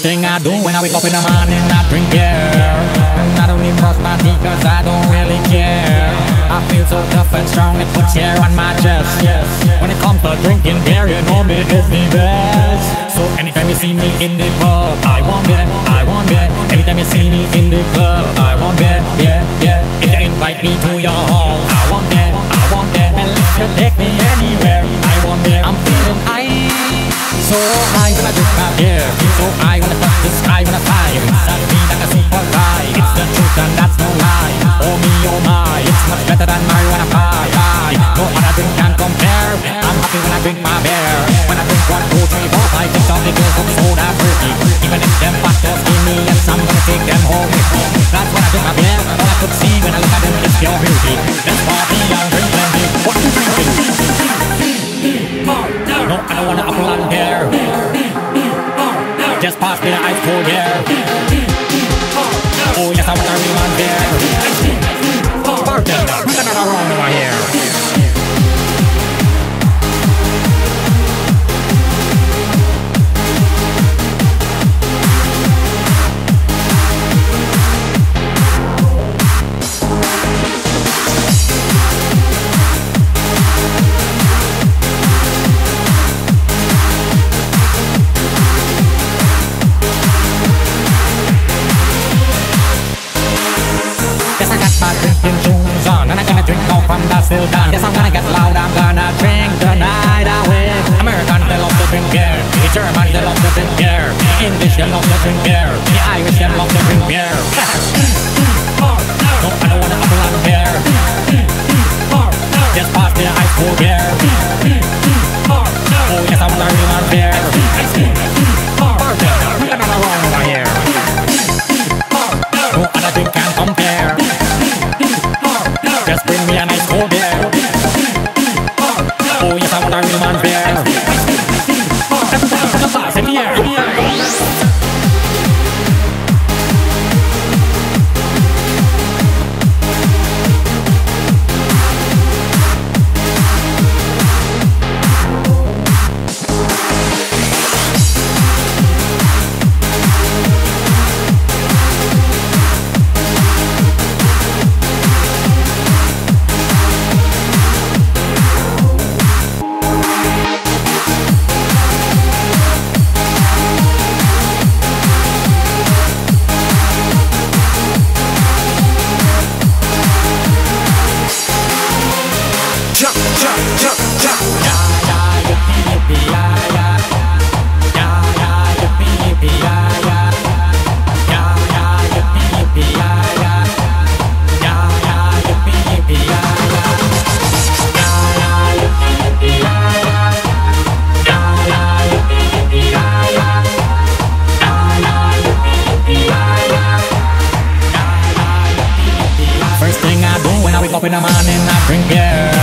First thing I do when I wake up in the morning, I drink beer. I don't even brush my teeth cause I don't really care. I feel so tough and strong, it puts hair on my chest. Yes, When it comes to drinking beer, you know me is the best. So anytime you see me in the pub, I want it, I want it. Anytime you see me in the club, so I drink my beer. So I touch the sky when I fly. Pass me the. Oh yes, I want a real man beer. Bartender, bring another round over here. Got shoes on And I'm gonna drink all from the still done Yes, I'm gonna get loud, I'm gonna drink the night away Americans, they love to drink beer. The Germans, they love to drink beer. English, they love to drink beer. The Irish, they love to drink beer. No, I don't wanna apple and beer. Just pass the ice cold beer Real man I wake up in I drink beer.